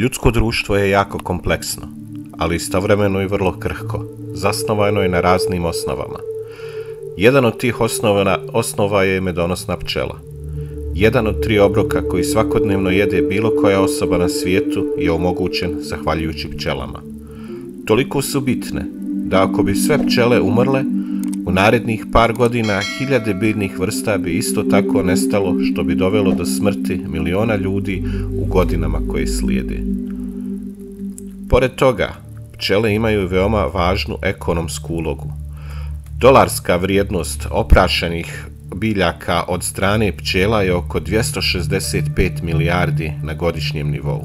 Ljudsko društvo je jako kompleksno, ali istovremeno i vrlo krhko. Zasnovano je na raznim osnovama. Jedan od tih osnovana, osnova je medonosna pčela. Jedan od tri obroka koji svakodnevno jede bilo koja osoba na svijetu je omogućen zahvaljujući pčelama. Toliko su bitne da ako bi sve pčele umrle, u narednih par godina hiljade biljnih vrsta bi isto tako nestalo što bi dovelo do smrti miliona ljudi u godinama koje slijede. Pored toga, pčele imaju veoma važnu ekonomsku ulogu. Dolarska vrijednost oprašenih biljaka od strane pčela je oko 265 milijardi na godišnjem nivou.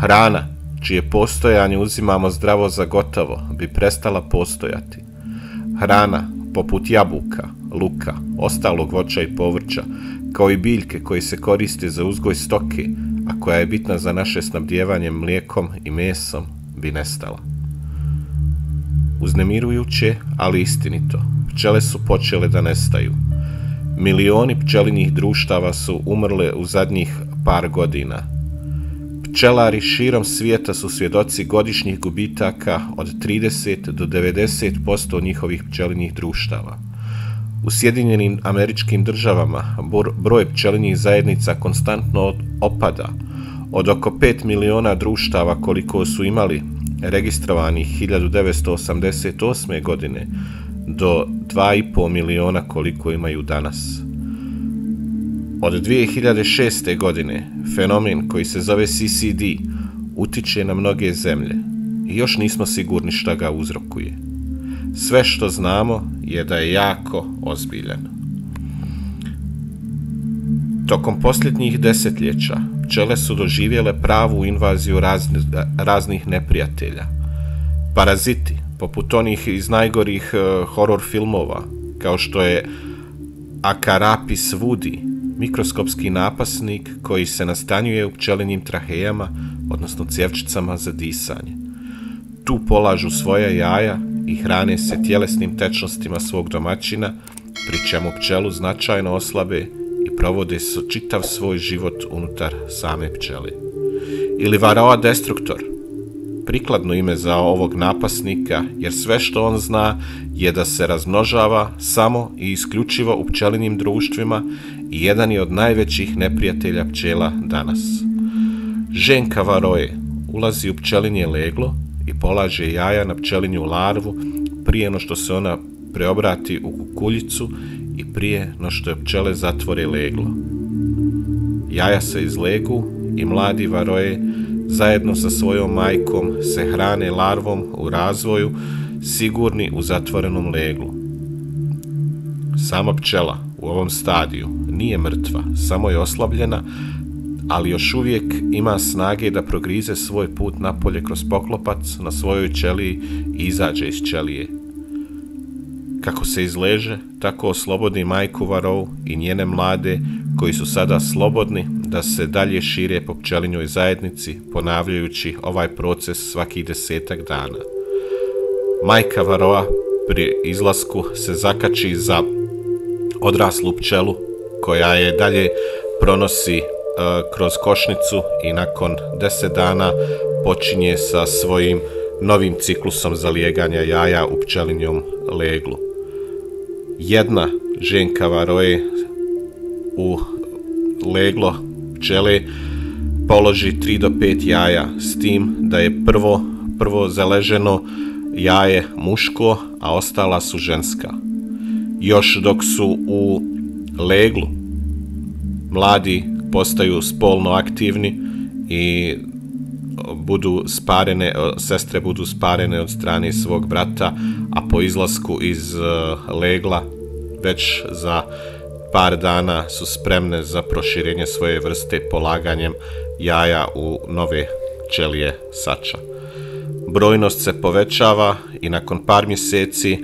Hrana, čije postojanje uzimamo zdravo za gotovo, bi prestala postojati. Hrana, poput jabuka, luka, ostalog voća i povrća, kao i biljke koje se koriste za uzgoj stoke, a koja je bitna za naše snabdjevanje mlijekom i mesom, bi nestala. Uznemirujuće, ali istinito, pčele su počele da nestaju. Milioni pčelinjih društava su umrle u zadnjih par godina. Pčelari širom svijeta su svjedoci godišnjih gubitaka od 30 do 90% njihovih pčelinjih društava. U Sjedinjenim američkim državama broj pčelinjih zajednica konstantno opada. Od oko 5 miliona društava koliko su imali registrovanih 1988. godine do 2,5 miliona koliko imaju danas. Od 2006. godine fenomen koji se zove CCD utiče na mnoge zemlje i još nismo sigurni šta ga uzrokuje. Sve što znamo je da je jako ozbiljan. Tokom posljednjih desetljeća pčele su doživjele pravu invaziju razni, raznih neprijatelja. Paraziti, poput onih iz najgorih uh, horror filmova, kao što je Akarapis woody, mikroskopski napasnik koji se nastanjuje u pčelinjim trahejama, odnosno cjevčicama za disanje. Tu polažu svoja jaja i hrane se tjelesnim tečnostima svog domaćina, pri čemu pčelu značajno oslabe i provode su čitav svoj život unutar same pčele. Ili Varroa destruktor, prikladno ime za ovog napasnika, jer sve što on zna je da se razmnožava samo i isključivo u pčelinim društvima i jedan je od najvećih neprijatelja pčela danas. Ženka Varoje ulazi u pčelinje leglo i polaže jaja na pčelinju larvu prije no što se ona preobrati u kukuljicu i prije no što je pčele zatvore leglo. Jaja se izlegu i mladi Varoje zajedno sa svojom majkom se hrane larvom u razvoju, sigurni u zatvorenom leglu. Sama pčela u ovom stadiju nije mrtva, samo je oslabljena, ali još uvijek ima snage da progrize svoj put napolje kroz poklopac na svojoj ćeliji i izađe iz ćelije. Kako se izleže, tako oslobodi majku Varov i njene mlade, koji su sada slobodni da se dalje šire po pčelinjoj zajednici, ponavljajući ovaj proces svakih desetak dana. Majka Varoa pri izlasku se zakači za odraslu pčelu, koja je dalje pronosi e, kroz košnicu i nakon deset dana počinje sa svojim novim ciklusom zalijeganja jaja u pčelinjom leglu. Jedna ženka Varoje u leglo pčele položi 3 do 5 jaja s tim da je prvo prvo zaleženo jaje muško, a ostala su ženska. Još dok su u leglu mladi postaju spolno aktivni i budu sparene, sestre budu sparene od strane svog brata, a po izlasku iz eh, legla već za par dana su spremne za proširenje svoje vrste polaganjem jaja u nove ćelije sača. Brojnost se povećava i nakon par mjeseci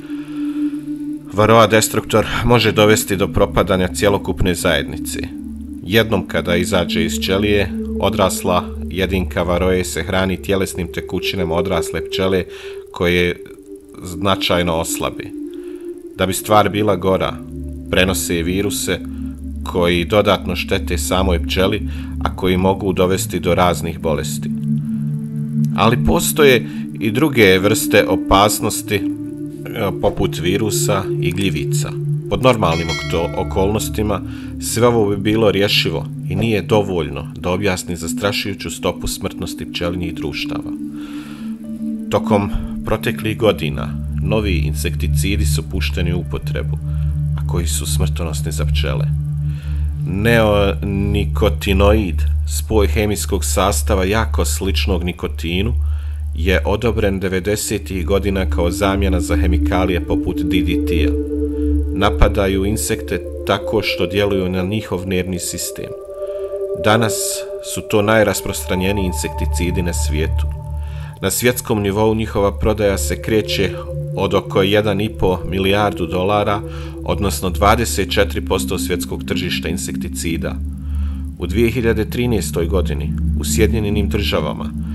Varroa destruktor može dovesti do propadanja cjelokupne zajednice. Jednom kada izađe iz ćelije, odrasla jedinka Varroe se hrani tjelesnim tekućinama odrasle pčele koje značajno oslabi. Da bi stvar bila gora, prenose viruse koji dodatno štete samoj pčeli, a koji mogu dovesti do raznih bolesti. Ali postoje i druge vrste opasnosti E, poput virusa i gljivica. Pod normalnim okolnostima sve ovo bi bilo rješivo i nije dovoljno da objasni zastrašujuću stopu smrtnosti pčelinjih društava. Tokom proteklih godina novi insekticidi su pušteni u upotrebu, a koji su smrtonosni za pčele. Neonikotinoid, spoj hemijskog sastava jako sličnog nikotinu, je odobren 90. godina kao zamjena za hemikalije poput DDT-a. Napadaju insekte tako što djeluju na njihov nervni sistem. Danas su to najrasprostranjeniji insekticidi na svijetu. Na svjetskom nivou njihova prodaja se kreće od oko 1,5 milijardu dolara, odnosno 24% svjetskog tržišta insekticida. U 2013. godini u Sjedinjenim državama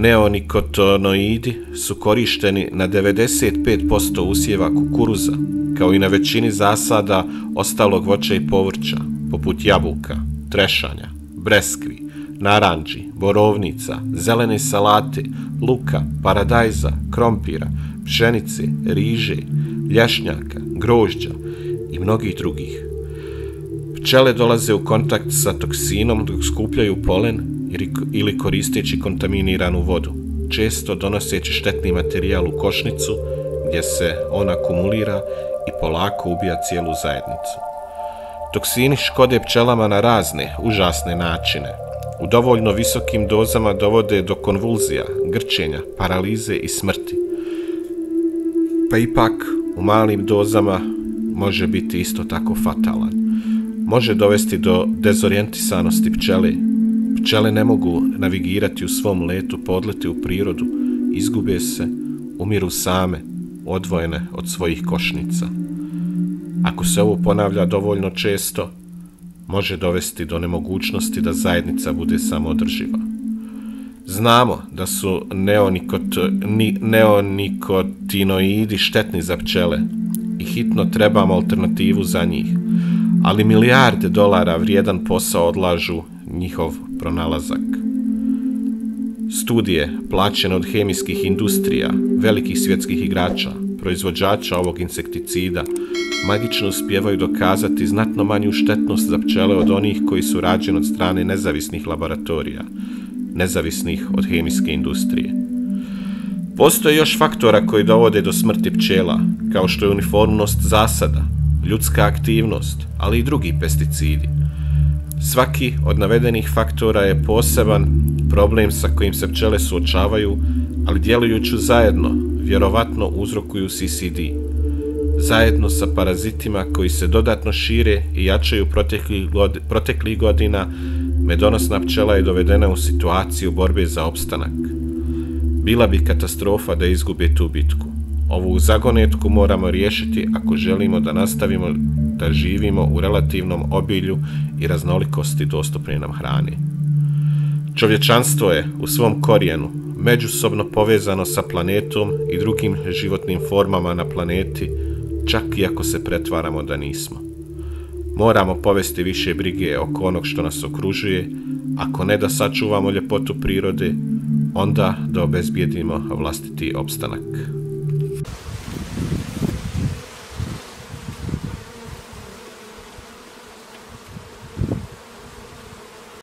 neonikotonoidi su korišteni na 95% usjeva kukuruza, kao i na većini zasada ostalog voća i povrća, poput jabuka, trešanja, breskvi, naranđi, borovnica, zelene salate, luka, paradajza, krompira, pšenice, riže, lješnjaka, grožđa i mnogih drugih. Pčele dolaze u kontakt sa toksinom dok skupljaju polen ili koristeći kontaminiranu vodu, često donoseći štetni materijal u košnicu gdje se ona akumulira i polako ubija cijelu zajednicu. Toksini škode pčelama na razne, užasne načine. U dovoljno visokim dozama dovode do konvulzija, grčenja, paralize i smrti. Pa ipak, u malim dozama može biti isto tako fatalan. Može dovesti do dezorijentisanosti pčele. Pčele ne mogu navigirati u svom letu, podlete u prirodu, izgube se, umiru same, odvojene od svojih košnica. Ako se ovo ponavlja dovoljno često, može dovesti do nemogućnosti da zajednica bude samoodrživa. Znamo da su neonikot, ni, neonikotinoidi štetni za pčele i hitno trebamo alternativu za njih, ali milijarde dolara vrijedan posao odlažu njihov pronalazak. Studije plaćene od hemijskih industrija, velikih svjetskih igrača, proizvođača ovog insekticida, magično uspjevaju dokazati znatno manju štetnost za pčele od onih koji su rađeni od strane nezavisnih laboratorija, nezavisnih od hemijske industrije. Postoje još faktora koji dovode do smrti pčela, kao što je uniformnost zasada, ljudska aktivnost, ali i drugi pesticidi. Svaki od navedenih faktora je poseban problem sa kojim se pčele suočavaju, ali djelujući zajedno, vjerovatno uzrokuju CCD zajedno sa parazitima koji se dodatno šire i jačaju proteklih, god, proteklih godina, medonosna pčela je dovedena u situaciju borbe za opstanak. Bila bi katastrofa da izgube tu bitku. Ovu zagonetku moramo riješiti ako želimo da nastavimo da živimo u relativnom obilju i raznolikosti dostupne nam hrane. Čovječanstvo je u svom korijenu međusobno povezano sa planetom i drugim životnim formama na planeti, čak i ako se pretvaramo da nismo. Moramo povesti više brige oko onog što nas okružuje, ako ne da sačuvamo ljepotu prirode, onda da obezbijedimo vlastiti opstanak.